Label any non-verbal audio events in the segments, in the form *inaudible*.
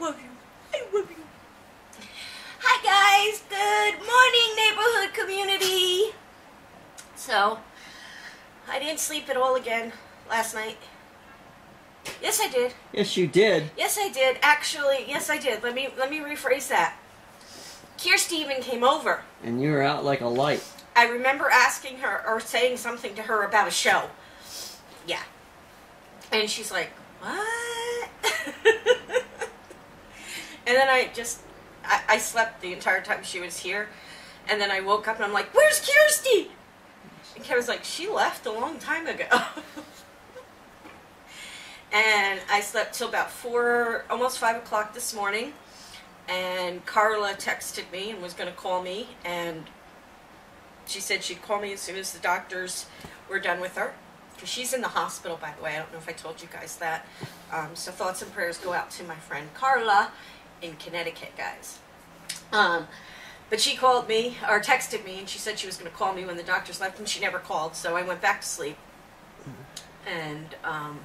love you. I love you. Hi guys, good morning neighborhood community. So, I didn't sleep at all again last night. Yes, I did. Yes, you did. Yes, I did. Actually, yes, I did. Let me let me rephrase that. Kirsty even came over. And you were out like a light. I remember asking her or saying something to her about a show. Yeah. And she's like, "What?" And then I just I, I slept the entire time she was here, and then I woke up and I'm like, "Where's Kirsty?" And Kevin's like, "She left a long time ago." *laughs* and I slept till about four, almost five o'clock this morning. And Carla texted me and was going to call me, and she said she'd call me as soon as the doctors were done with her. Because she's in the hospital, by the way. I don't know if I told you guys that. Um, so thoughts and prayers go out to my friend Carla in Connecticut, guys. Um, but she called me or texted me, and she said she was going to call me when the doctors left, and she never called. So I went back to sleep. And um,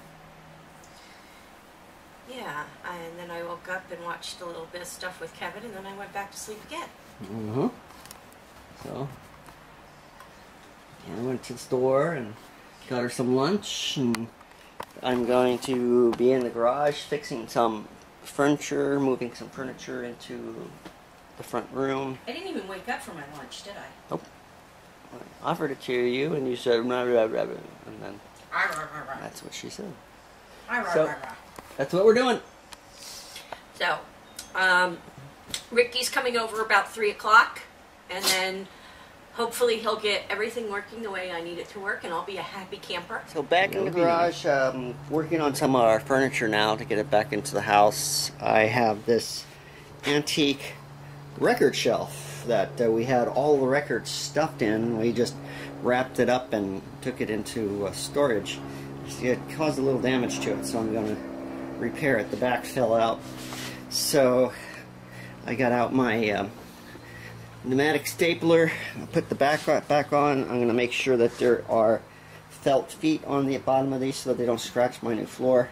yeah, and then I woke up and watched a little bit of stuff with Kevin, and then I went back to sleep again. Mm-hmm. So, I went to the store and got her some lunch, and I'm going to be in the garage fixing some furniture, moving some furniture into the front room. I didn't even wake up for my lunch, did I? Nope. I offered it to you, and you said, blah, blah, blah, blah, and then that's what she said. So- That's what we're doing. So, um, Ricky's coming over about three o'clock, and then hopefully he'll get everything working the way I need it to work, and I'll be a happy camper. So back in the garage, um, working on some of our furniture now to get it back into the house. I have this antique record shelf that uh, we had all the records stuffed in. We just wrapped it up and took it into uh, storage. See, It caused a little damage to it, so I'm going to repair it. The back fell out. So I got out my um, pneumatic stapler, I'll put the back back on. I'm going to make sure that there are felt feet on the bottom of these so that they don't scratch my new floor.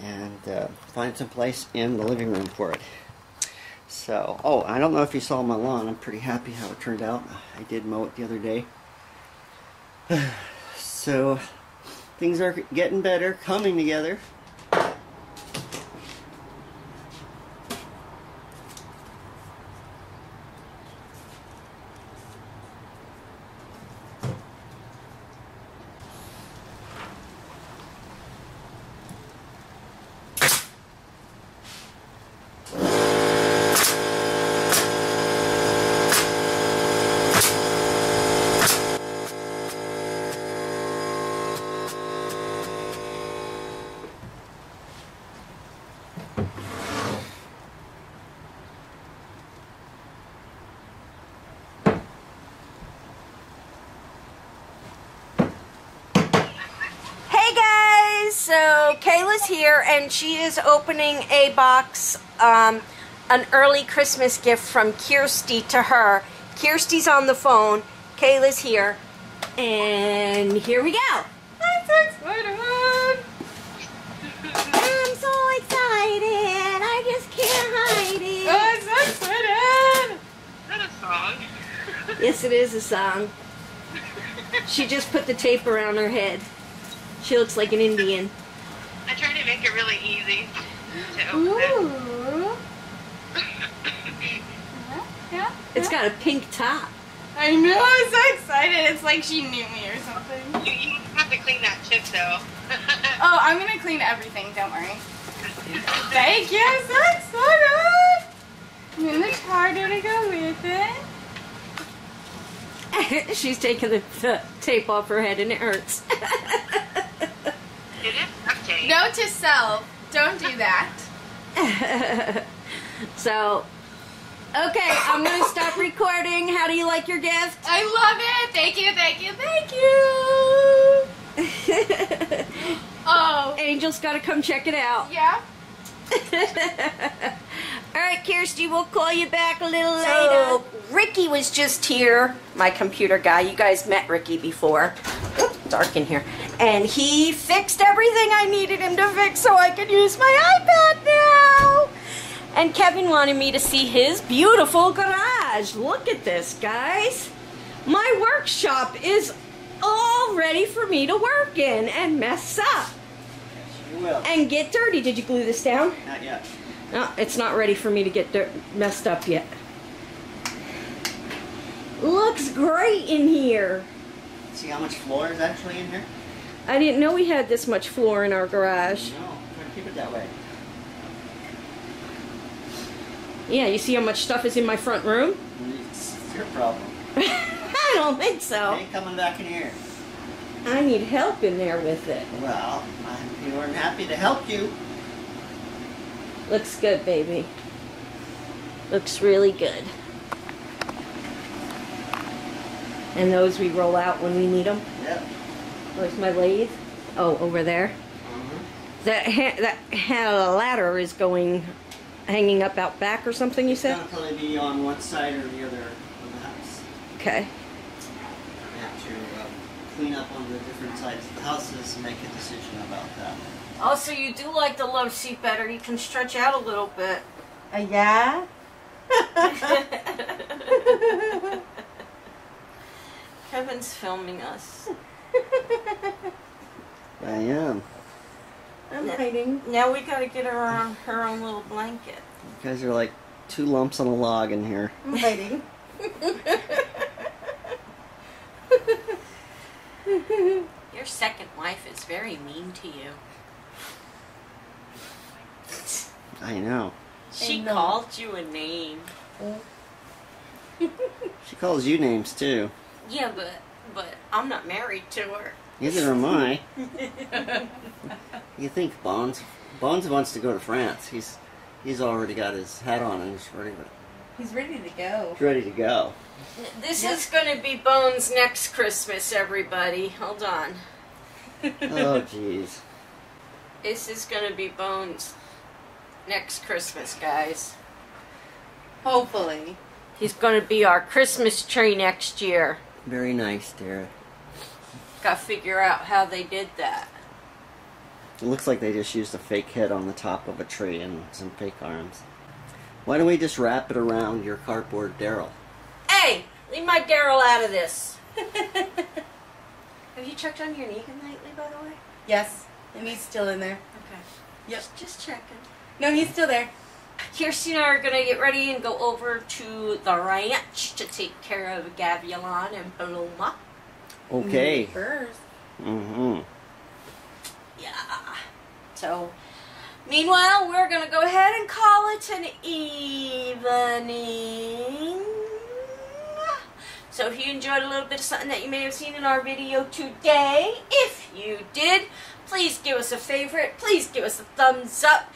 And uh, find some place in the living room for it. So, oh, I don't know if you saw my lawn. I'm pretty happy how it turned out. I did mow it the other day. *sighs* so, things are getting better, coming together. Hey guys! Kayla's here and she is opening a box, um, an early Christmas gift from Kirsty to her. Kirsty's on the phone, Kayla's here, and here we go. I'm so excited! I'm so excited! I just can't hide it! I'm so excited! Is that a song? Yes, it is a song. She just put the tape around her head. She looks like an Indian. I make it really easy to open it. Ooh. Yeah. It's got a pink top. I know. I'm so excited. It's like she knew me or something. You, you have to clean that chip though. *laughs* Oh, I'm gonna clean everything. Don't worry. Thank you. I'm so excited. And then the charger to go with it. *laughs* She's taking the, the tape off her head and it hurts. *laughs* it is. Note to self: Don't do that. *laughs* so, okay, I'm going to stop recording. How do you like your gift? I love it. Thank you. Thank you. Thank you. *laughs* Oh. Angel's got to come check it out. Yeah. *laughs* All right, Kirsty, we'll call you back a little later. So, Ricky was just here, my computer guy. You guys met Ricky before. Oop, dark in here. And he fixed everything I needed him to fix so I could use my iPad now. And Kevin wanted me to see his beautiful garage. Look at this, guys. My workshop is all ready for me to work in and mess up You will. and get dirty. Did you glue this down? Not yet. No, it's not ready for me to get dirt, messed up yet. Looks great in here. See how much floor is actually in here? I didn't know we had this much floor in our garage. No, keep it that way. Yeah, you see how much stuff is in my front room? It's your problem. *laughs* I don't think so. Ain't coming back in here. I need help in there with it. Well, I'm more than happy to help you. Looks good, baby. Looks really good. And those we roll out when we need them. Yep. Where's my lathe? Oh, over there. Uh-huh. That ha- that ha- ladder is going, hanging up out back or something. You It's said? gonna probably be on one side or the other of the house. Okay. We have to uh, clean up on the different sides of the houses and make a decision about that. Oh, so you do like the love seat better? You can stretch out a little bit. Uh, yeah? *laughs* *laughs* Kevin's filming us. *laughs* I am. I'm hiding. Now we gotta get her on her own little blanket. You guys are like two lumps on a log in here. I'm hiding. Your second wife is very mean to you. I know. She know. called you a name. *laughs* She calls you names too. Yeah, but but I'm not married to her. Neither am I. *laughs* you think Bones? Bones wants to go to France. He's he's already got his hat on and he's ready to, He's ready to go. he's ready to go. This Yep. is gonna be Bones next Christmas, everybody. Hold on. Oh *laughs* jeez. This is gonna be Bones next Christmas, guys. Hopefully. He's gonna be our Christmas tree next year. Very nice, Dara. Gotta figure out how they did that. It looks like they just used a fake head on the top of a tree and some fake arms. Why don't we just wrap it around your cardboard Daryl? Hey, leave my Daryl out of this. *laughs* Have you checked on your Negan lately, by the way? yes. And he's still in there. Okay. Yep. Just, just checking. No, he's still there. Kirsty and I are gonna get ready and go over to the ranch to take care of Gavulon and Paloma. Okay. First. Mm-hmm. Yeah. So, meanwhile, we're gonna go ahead and call it an evening. So, if you enjoyed a little bit of something that you may have seen in our video today, if you did, please give us a favorite. Please give us a thumbs up.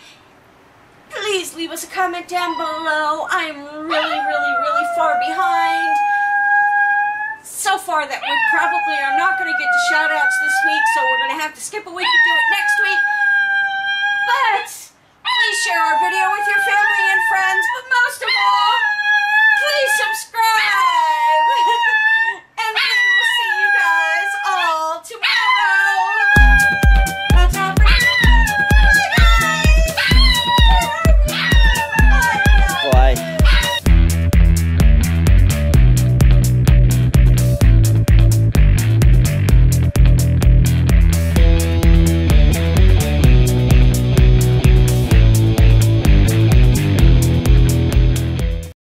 Please leave us a comment down below. I'm really, really, really far behind so far that we probably are not going to get to shout outs this week, so we're going to have to skip a week and do it next week. But